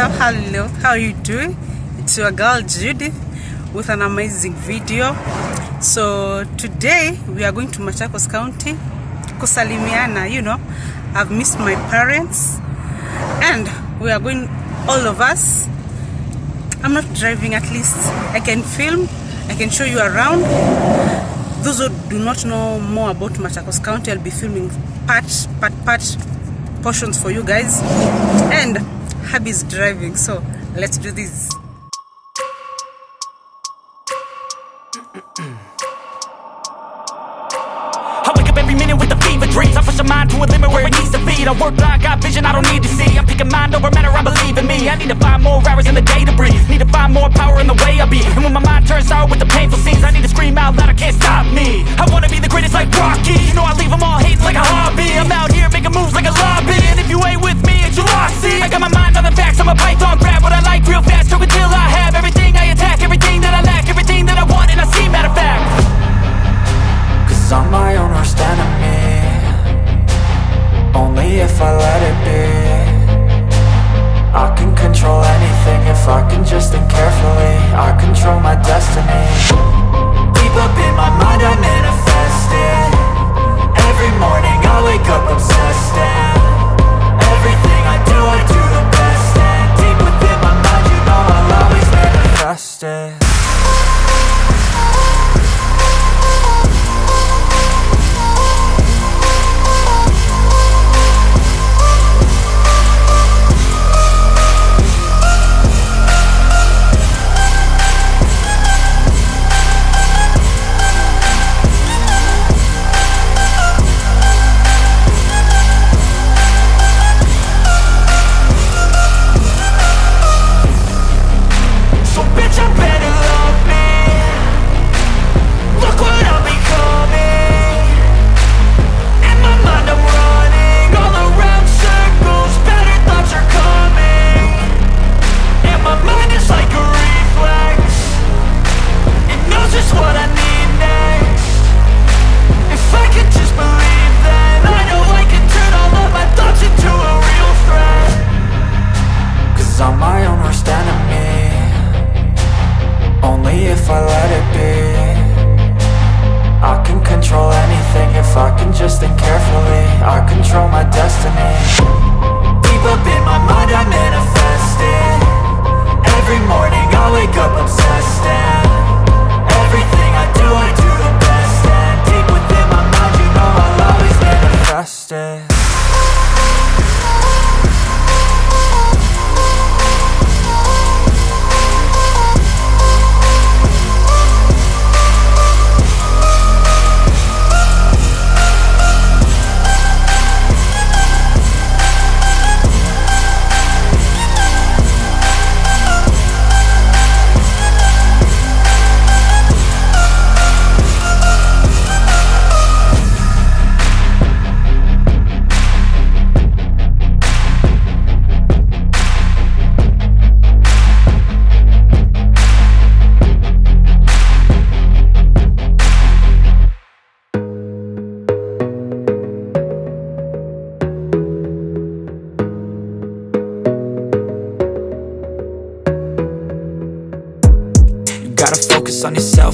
hello hello how you doing? It's your girl judith with an amazing video. So today we are going to machakos county kusalimiana you know. I've missed my parents and we are going all of us i'm not driving at least i can film i can show you around. Those who do not know more about machakos county i'll be filming part part part portions for you guys. And hubby's driving so let's do this. I wake up every minute with the fever dreams. I push my mind to a limit where it needs to be. I work blind, got vision I don't need to see. I'm picking mind over matter, I believe in me. I need to find more hours in the day to breathe. Need to find more power in the way I be. And when my mind turns sour with the painful scenes I need to scream out loud, I can't stop me. I wanna be the greatest like Rocky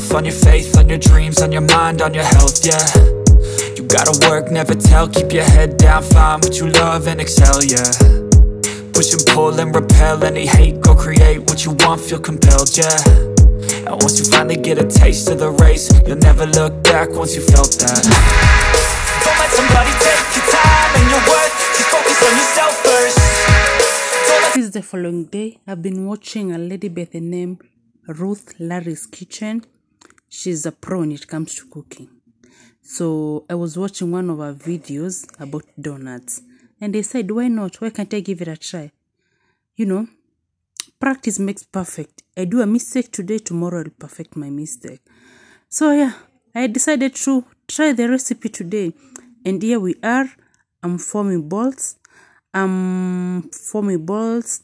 yourself, on your faith, on your dreams, on your mind, on your health, yeah You gotta work, never tell, keep your head down, find what you love and excel, yeah Push and pull and repel any hate, go create what you want, feel compelled, yeah And once you finally get a taste of the race, you'll never look back once you felt that Don't let somebody take your time and your worth Just focus on yourself is the following day. I've been watching a lady by the name Ruth Larry's Kitchen. She's a pro when it comes to cooking. So I was watching one of her videos about donuts. And they said, why not? Why can't I give it a try? You know, practice makes perfect. I do a mistake today, tomorrow I'll perfect my mistake. So yeah, I decided to try the recipe today. And here we are. I'm forming balls. I'm forming balls.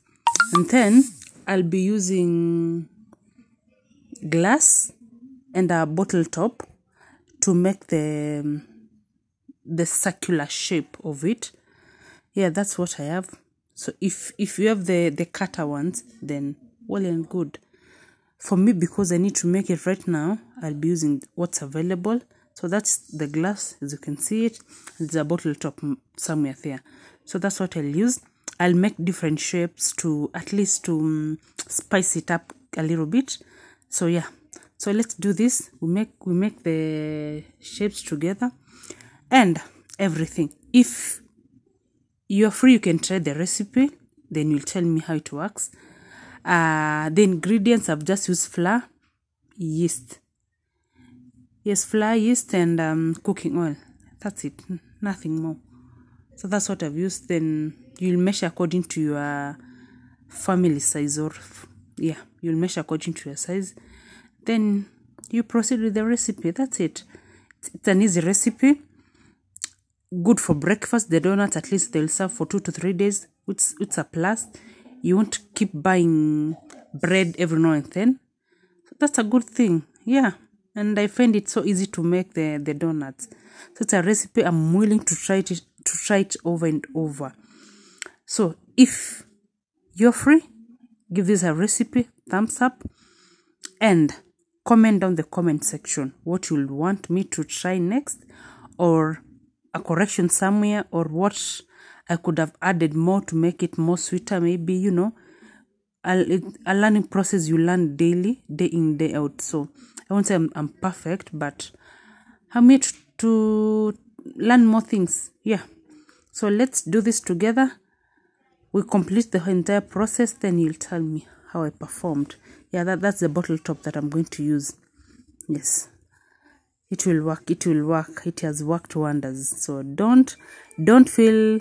And then I'll be using glass and a bottle top to make the the circular shape of it. Yeah that's what i have. So if if you have the the cutter ones then well and good. For me because i need to make it right now i'll be using what's available. So that's the glass as you can see it. There's a bottle top somewhere there. So that's what i'll use. I'll make different shapes to at least to um, spice it up a little bit. So yeah so let's do this. We make we make the shapes together. And everything. If you're free you can try the recipe. Then you'll tell me how it works. Uh the ingredients i've just used flour yeast. Yes flour yeast and um, cooking oil. That's it. Nothing more. So that's what i've used. Then you'll measure according to your family size or yeah you'll measure according to your size then you proceed with the recipe. That's it. It's, it's an easy recipe. Good for breakfast. The donuts at least they'll serve for two to three days. Which it's a plus. You won't keep buying bread every now and then. So that's a good thing. Yeah. And i find it so easy to make the the donuts. So it's a recipe i'm willing to try it to try it over and over. So if you're free give this a recipe thumbs up. And comment down the comment section what you'll want me to try next or a correction somewhere or what I could have added more to make it more sweeter maybe you know. A, a learning process you learn daily day in day out. So I won't say I'm, I'm perfect but I'm here to, to learn more things. Yeah. So let's do this together. We complete the entire process then you'll tell me how i performed. Yeah that, that's the bottle top that i'm going to use. Yes. It will work it will work. It has worked wonders. So don't don't feel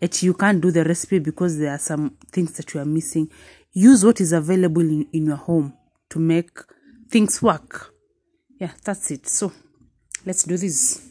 that you can't do the recipe because there are some things that you are missing. Use what is available in, in your home to make things work. Yeah that's it. So let's do this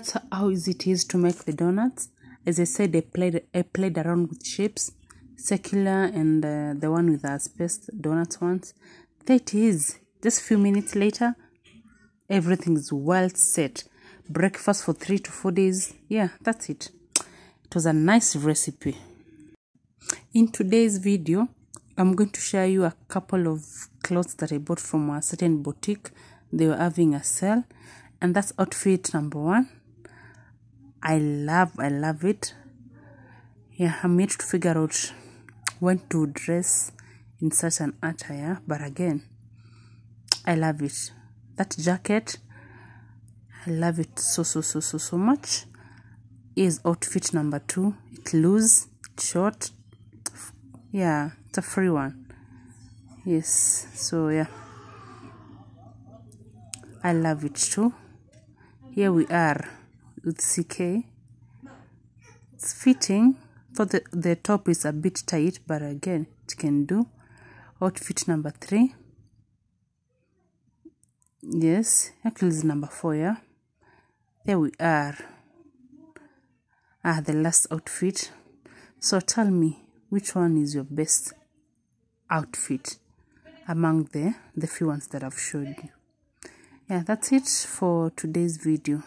That's how easy it is to make the donuts. As I said, I played I played around with shapes, circular and uh, the one with the spaced donuts ones. There it is. Just a few minutes later, everything's well set. Breakfast for three to four days. Yeah, that's it. It was a nice recipe. In today's video, I'm going to share you a couple of clothes that I bought from a certain boutique. They were having a sale, and that's outfit number one. I love, I love it. Yeah, I'm yet to figure out when to dress in such an attire, but again, I love it. That jacket, I love it so, so, so, so, so much. Is outfit number two. It loose, short. Yeah, it's a free one. Yes, so yeah. I love it too. Here we are with CK. It's fitting. For the, the top is a bit tight, but again, it can do. Outfit number three. Yes, actually is number four, yeah. There we are. Ah, the last outfit. So tell me, which one is your best outfit among the the few ones that I've showed you? yeah that's it for today's video